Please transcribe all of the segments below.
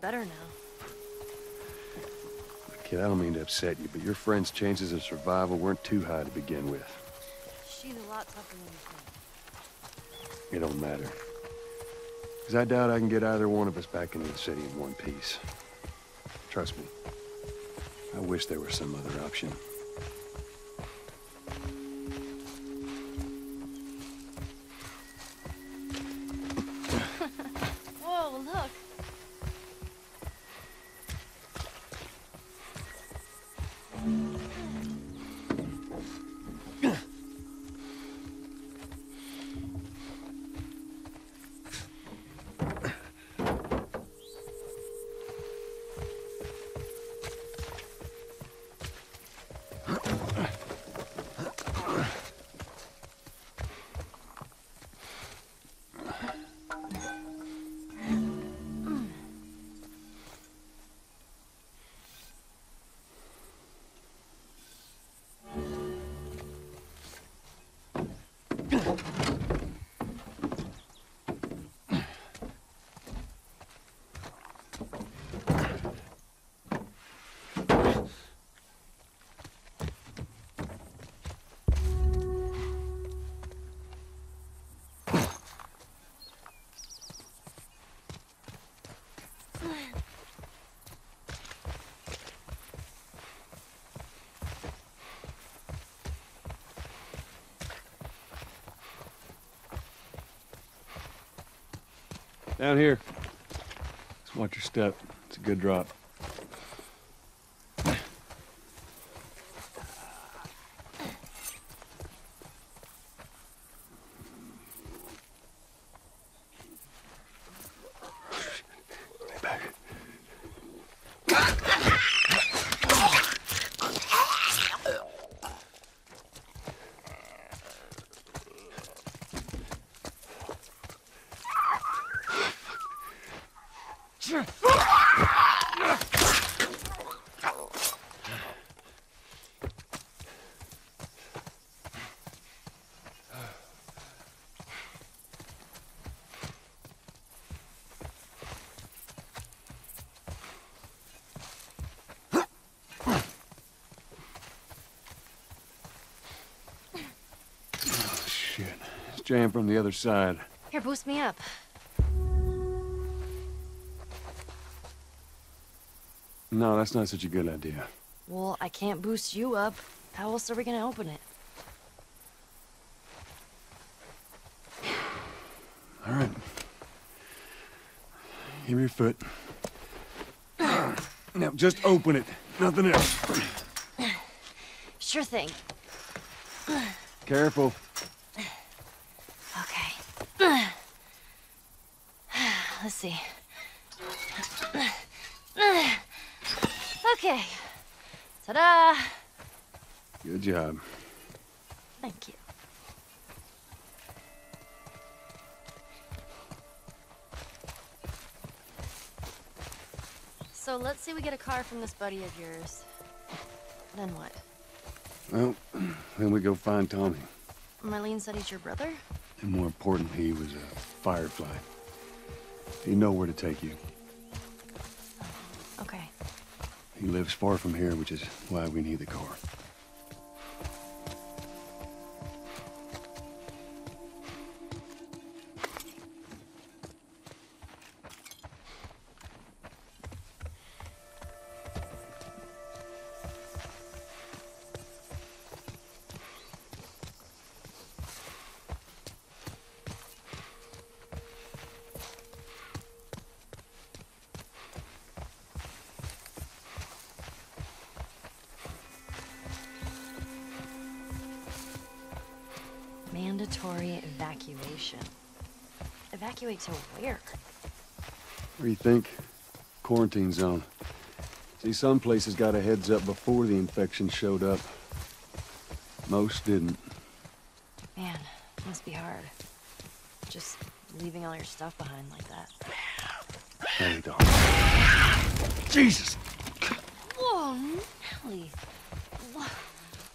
better now. Kid, I don't mean to upset you, but your friend's chances of survival weren't too high to begin with. She's a lot tougher than you think. It don't matter. Because I doubt I can get either one of us back into the city in one piece. Trust me. I wish there were some other option. Down here. Just watch your step. It's a good drop. Stay back. Oh, shit. Jammed from the other side. Here, boost me up. No, that's not such a good idea. Well, I can't boost you up. How else are we gonna open it? All right. Give me your foot. Now, just open it. Nothing else. Sure thing. Careful. Let's see. Okay. Ta-da! Good job. Thank you. So let's say we get a car from this buddy of yours. Then what? Well, then we go find Tommy. Marlene said he's your brother? And more important, he was a firefly. He know where to take you. Okay. He lives far from here, which is why we need the car. Mandatory evacuation. Evacuate to where? What do you think? Quarantine zone. See, some places got a heads up before the infection showed up. Most didn't. Man, must be hard. Just leaving all your stuff behind like that. Hey, dog. Jesus! Whoa, Nelly. What,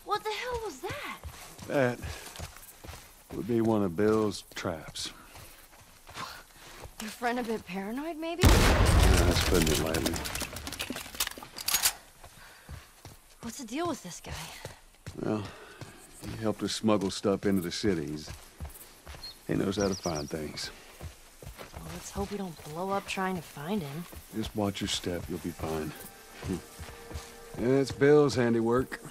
what the hell was that? That would be one of Bill's traps. Your friend a bit paranoid, maybe? Yeah, that's putting it lightly. What's the deal with this guy? Well, he helped us smuggle stuff into the cities. He knows how to find things. Well, let's hope we don't blow up trying to find him. Just watch your step, you'll be fine. yeah, it's Bill's handiwork.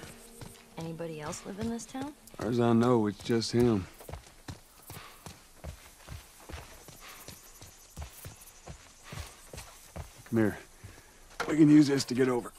Anybody else live in this town? Far as I know, it's just him. Come here. We can use this to get over.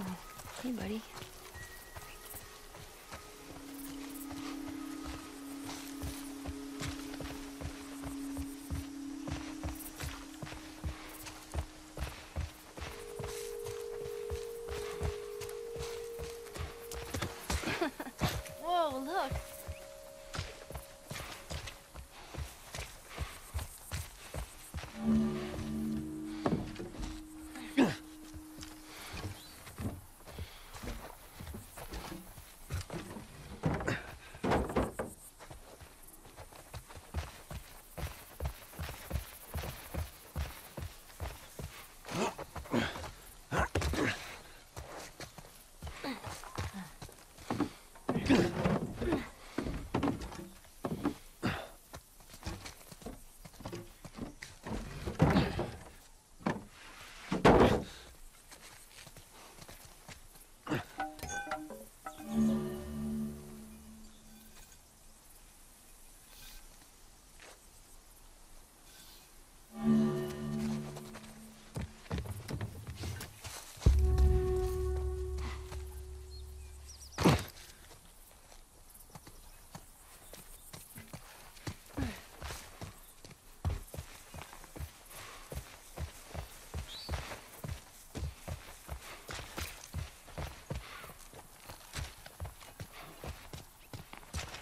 Oh, hey, buddy.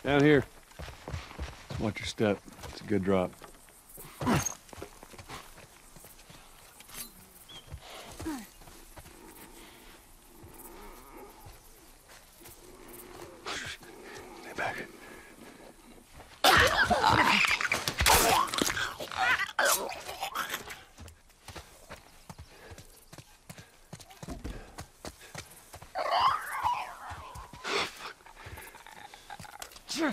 Down here. Watch your step. It's a good drop. Oh,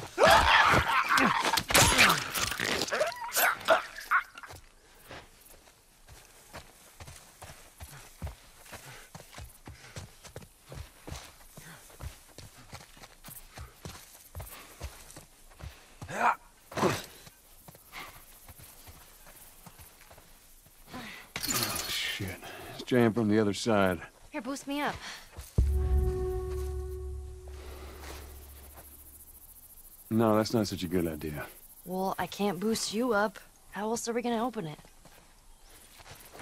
shit. It's jammed from the other side. Here, boost me up. No, that's not such a good idea. Well, I can't boost you up. How else are we gonna open it?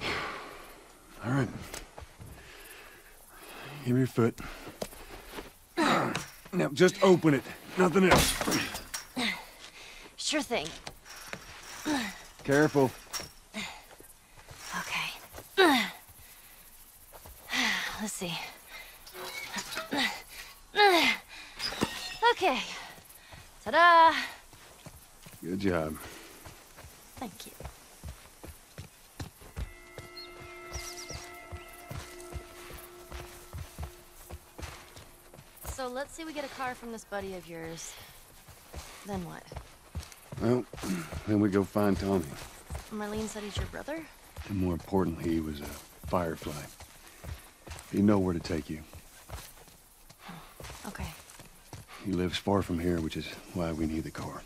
All right. Give me your foot. Now, just open it. Nothing else. Sure thing. Careful. Okay. Let's see. Okay. Ta-da! Good job. Thank you. So let's say we get a car from this buddy of yours. Then what? Well, then we go find Tommy. Marlene said he's your brother? And more importantly, he was a firefly. He'd know where to take you. Okay. He lives far from here, which is why we need the car.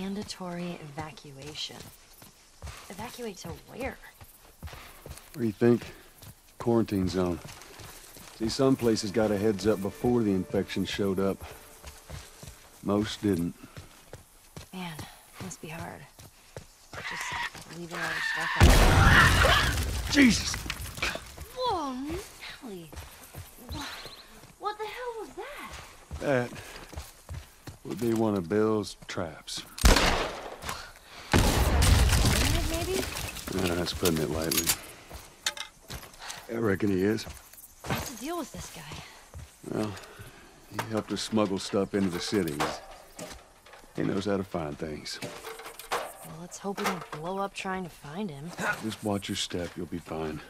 Mandatory evacuation. Evacuate to where? Where do you think? Quarantine zone. See, some places got a heads up before the infection showed up. Most didn't. Man, must be hard. Just leaving all your stuff out. Jesus! Whoa, Nelly. What, what the hell was that? That would be one of Bill's traps. Maybe? Yeah, that's putting it lightly. I reckon he is. What's the deal with this guy? Well, he helped us smuggle stuff into the city. He knows how to find things. Well, let's hope we don't blow up trying to find him. Just watch your step, you'll be fine.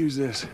Use this.